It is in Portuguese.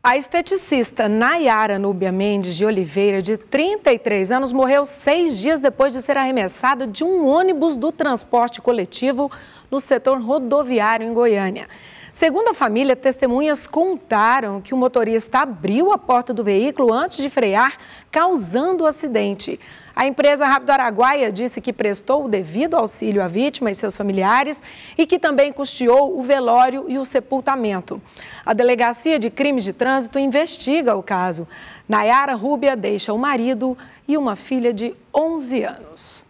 A esteticista Nayara Núbia Mendes de Oliveira, de 33 anos, morreu seis dias depois de ser arremessada de um ônibus do transporte coletivo no setor rodoviário em Goiânia. Segundo a família, testemunhas contaram que o motorista abriu a porta do veículo antes de frear, causando o acidente. A empresa Rápido Araguaia disse que prestou o devido auxílio à vítima e seus familiares e que também custeou o velório e o sepultamento. A Delegacia de Crimes de Trânsito investiga o caso. Nayara Rúbia deixa o marido e uma filha de 11 anos.